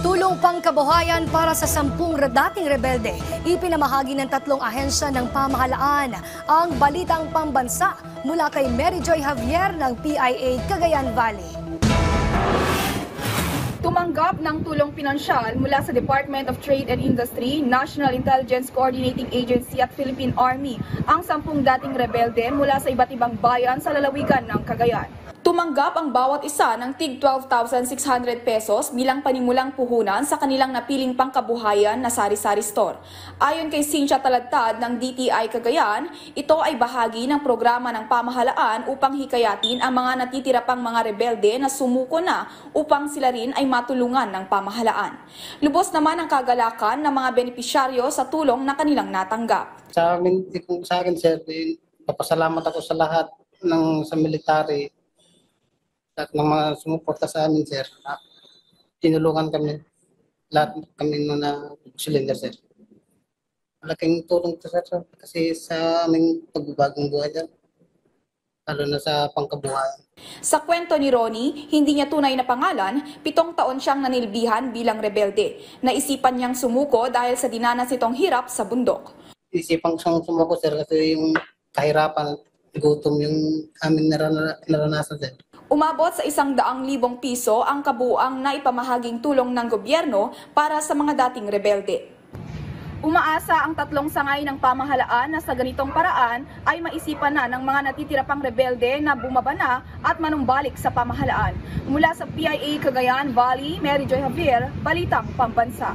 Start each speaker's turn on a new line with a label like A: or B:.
A: Tulong pangkabuhayan para sa sampung dating rebelde. Ipinamahagi ng tatlong ahensya ng pamahalaan ang balitang pambansa mula kay Mary Joy Javier ng PIA Cagayan Valley.
B: Tumanggap ng tulong pinansyal mula sa Department of Trade and Industry, National Intelligence Coordinating Agency at Philippine Army ang sampung dating rebelde mula sa iba't ibang bayan sa lalawigan ng Cagayan. Tumanggap ang bawat isa ng tig 12,600 pesos bilang panimulang puhunan sa kanilang napiling pangkabuhayan na sari-sari store. Ayon kay Cynthia Taladtad ng DTI Cagayan, ito ay bahagi ng programa ng pamahalaan upang hikayatin ang mga natitira pang mga rebelde na sumuko na upang sila rin ay matulungan ng pamahalaan. Lubos naman ang kagalakan ng mga benepisyaryo sa tulong na kanilang natanggap.
C: Sa amin, sa akin sir, eh, papasalamat ako sa lahat ng sa military at ng mga sumuporta sa amin sir. Ah, Tinulungan kami lahat kami nung na cylinder sir. Malaking tulong to sir sir, kasi sa aming pagbabagong buhay sir. Lalo na sa pangkabuhayan.
B: Sa kwento ni Ronnie, hindi niya tunay na pangalan, pitong taon siyang nanilbihan bilang rebelde. Naisipan niyang sumuko dahil sa dinanas itong hirap sa bundok.
C: Isipang siyang sumako sir kasi yung kahirapan, gutom yung aming narana- naranasan sir.
B: Umabot sa isang daang libong piso ang kabuang na ipamahaging tulong ng gobyerno para sa mga dating rebelde. Umaasa ang tatlong sangay ng pamahalaan na sa ganitong paraan ay maisipan na ng mga natitira pang rebelde na bumaba na at manumbalik sa pamahalaan. Mula sa PIA Cagayan Valley, Mary Joy Javier, Balitang Pambansa.